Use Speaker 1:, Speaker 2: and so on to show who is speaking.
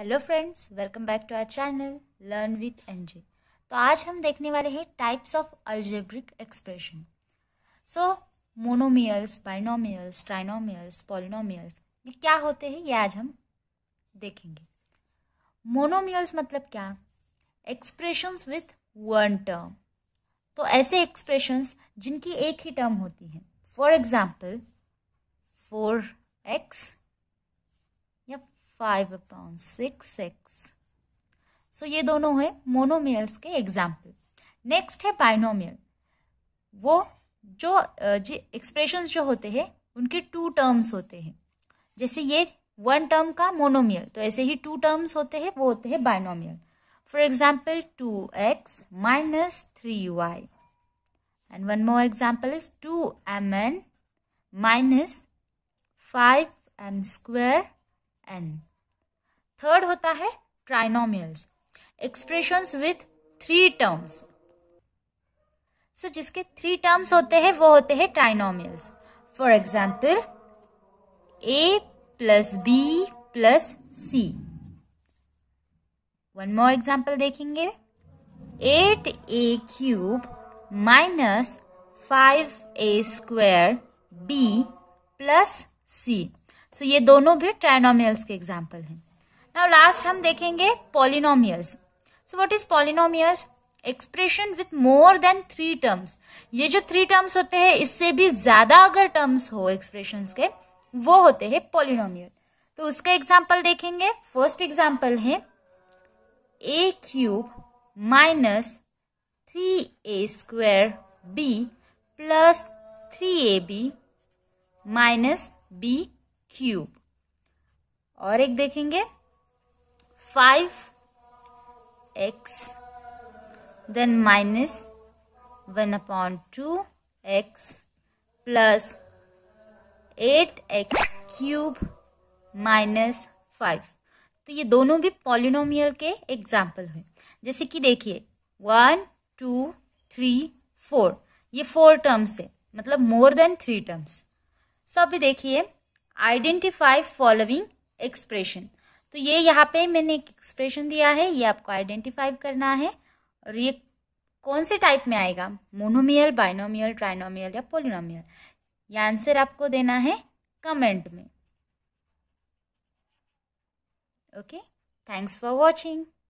Speaker 1: Hello friends welcome back to our channel learn with NJ तो आज हम देखने वाले हैं types of algebraic expression so monomials binomials trinomials polynomials ये क्या होते हैं ये आज हम देखेंगे। मोनोमियल्स मतलब क्या? एक्सप्रेशंस विथ वन टर्म तो ऐसे एक्सप्रेशंस जिनकी एक ही टर्म होती है। For example four x five upon six x so ये दोनों है मोनोमियल्स के एग्ज़ाम्पल नेक्स्ट है बाइनोमियल वो जो एक्सप्रेशन जो होते हैं, उनके टू टर्म्स होते हैं. जैसे ये वन टर्म का मोनोमियल तो ऐसे ही टू टर्म्स होते हैं, वो होते हैं binomial for example two x minus three y and one more example is two m n minus five m square n third होता है trinomials expressions with three terms so जिसके थ्री टर्म्स होते हैं, वो होते हैं trinomials for example a plus b plus c one more example देखेंगे. Eight a cube minus five a square b plus c so ये दोनों भी ट्राइनोमियल्स के एग्ज़ाम्पल हैं. नाउ लास्ट हम देखेंगे polynomials so what is polynomials expression with more than three terms ये जो थ्री टर्म्स होते हैं, इससे भी ज़्यादा अगर टर्म्स हो एक्सप्रेशन के, वो होते हैं पॉलिनोमियल तो उसका एग्ज़ाम्पल देखेंगे. फ़र्स्ट एग्ज़ाम्पल है a cube minus three a square b plus three a b minus b cube और एक देखेंगे. Five x then minus one upon two x plus eight x cube minus five तो ये दोनों भी polynomial के example हैं। जैसे कि देखिए वन टू थ्री फोर ये फोर टर्म्स है मतलब more than three terms so अभी देखिए आइडेंटिफाई फॉलोइंग एक्सप्रेशन तो ये यहाँ पे मैंने एक एक्सप्रेशन दिया है, ये आपको आइडेंटिफाई करना है। और ये कौन से टाइप में आएगा? मोनोमियल बाइनोमियल ट्राइनोमियल या पोलिनोमियल ये आंसर आपको देना है कमेंट में। Okay thanks for watching